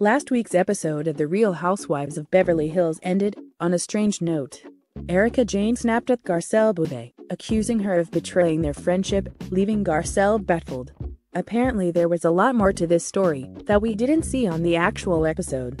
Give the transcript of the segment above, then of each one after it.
Last week's episode of The Real Housewives of Beverly Hills ended on a strange note. Erika Jayne snapped at Garcelle Beauvais, accusing her of betraying their friendship, leaving Garcelle baffled. Apparently there was a lot more to this story that we didn't see on the actual episode.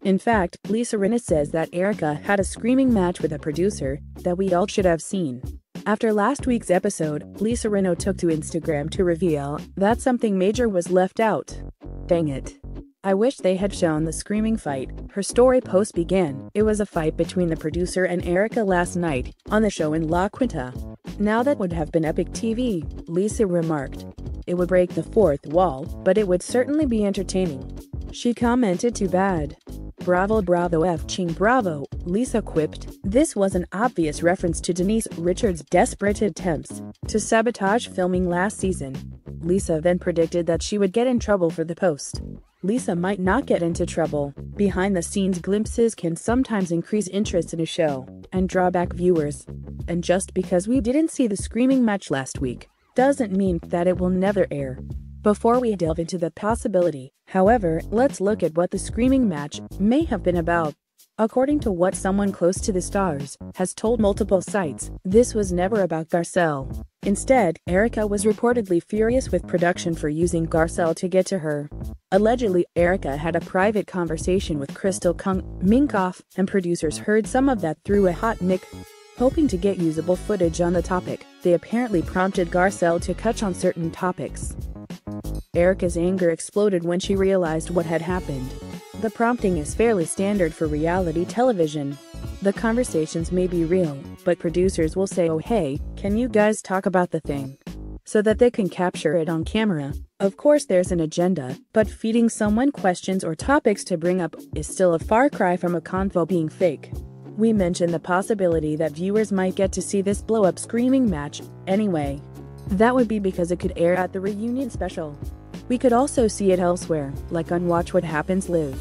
In fact, Lisa Rinna says that Erika had a screaming match with a producer that we all should have seen. After last week's episode, Lisa Rinna took to Instagram to reveal that something major was left out. Dang it. I wish they had shown the screaming fight. Her story post began. It was a fight between the producer and Erika last night on the show in La Quinta. Now that would have been epic TV, Lisa remarked. It would break the fourth wall, but it would certainly be entertaining. She commented too bad. Bravo bravo f ching bravo, Lisa quipped. This was an obvious reference to Denise Richards' desperate attempts to sabotage filming last season. Lisa then predicted that she would get in trouble for the post. Lisa might not get into trouble. Behind the scenes glimpses can sometimes increase interest in a show and draw back viewers. And just because we didn't see the screaming match last week, doesn't mean that it will never air. Before we delve into the possibility, however, let's look at what the screaming match may have been about. According to what someone close to the stars has told multiple sites, this was never about Garcelle. Instead, Erika was reportedly furious with production for using Garcelle to get to her. Allegedly, Erika had a private conversation with Crystal Kung Minkoff, and producers heard some of that through a hot mic. Hoping to get usable footage on the topic, they apparently prompted Garcelle to touch on certain topics. Erika's anger exploded when she realized what had happened. The prompting is fairly standard for reality television. The conversations may be real, but producers will say, oh hey, can you guys talk about the thing? So that they can capture it on camera. Of course there's an agenda, but feeding someone questions or topics to bring up is still a far cry from a convo being fake. We mentioned the possibility that viewers might get to see this blow-up screaming match anyway. That would be because it could air at the reunion special. We could also see it elsewhere, like on Watch What Happens Live.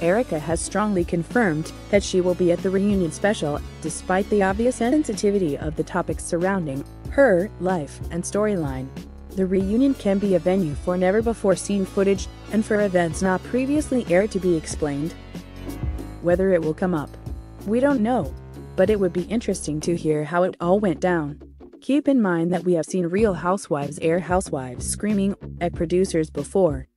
Erika has strongly confirmed that she will be at the reunion special, despite the obvious sensitivity of the topics surrounding her life and storyline. The reunion can be a venue for never-before-seen footage and for events not previously aired to be explained. Whether it will come up, we don't know, but it would be interesting to hear how it all went down. Keep in mind that we have seen Real Housewives air housewives screaming at producers before.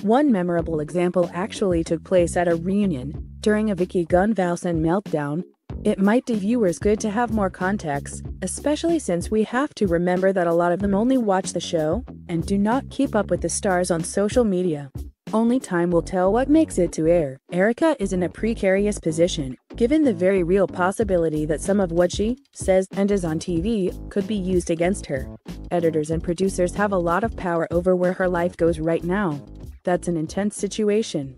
One memorable example actually took place at a reunion during a Vicki Gunvalson meltdown. It might do viewers good to have more context, especially since we have to remember that a lot of them only watch the show and do not keep up with the stars on social media. Only time will tell what makes it to air. Erika is in a precarious position, given the very real possibility that some of what she says and is on TV could be used against her. Editors and producers have a lot of power over where her life goes right now. That's an intense situation.